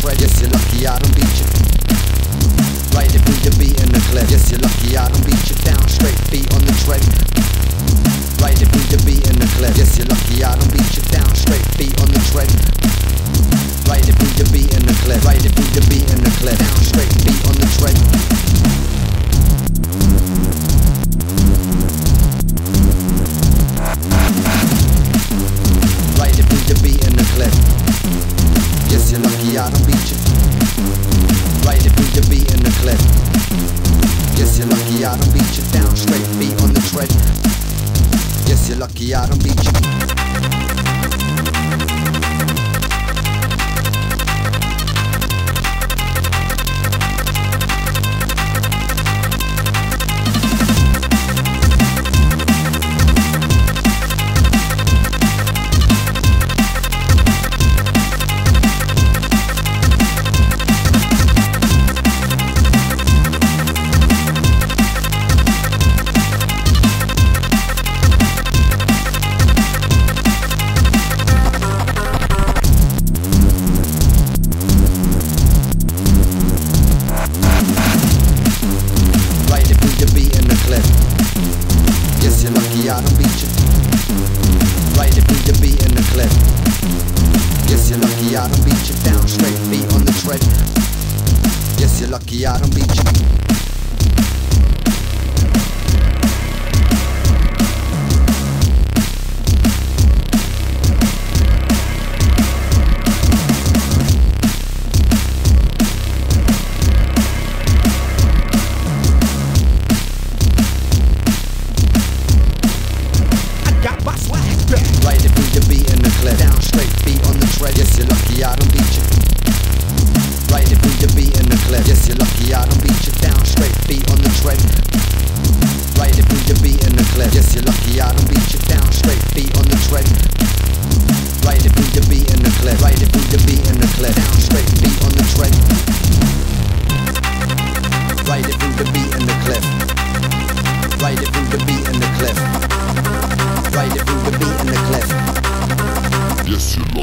tread, yes you're lucky I don't beat you. Right if you beat in the cliff, yes you're lucky I don't beat you. Down Straight feet on the tread. Right if you beat in the cliff, yes you're lucky I don't beat you. Down Straight feet on the tread. Lucky I don't beat you down straight. Feet on the tread. Yes, you're lucky I don't beat you're lucky I don't beat you. Through the beat in the. Down straight, feet on the tread. Yes, you're lucky I on the tread. Right it through the beat in the cliff. Yes, you're lucky I don't beat you. Down straight, feet on the tread. Right it through the beat in the cliff. Right it through the beat in the cliff. Down straight, feet on the tread. Right it through the beat in the cliff. Right it through the beat in the cliff. Right it through the beat in the cliff. Yes, you're.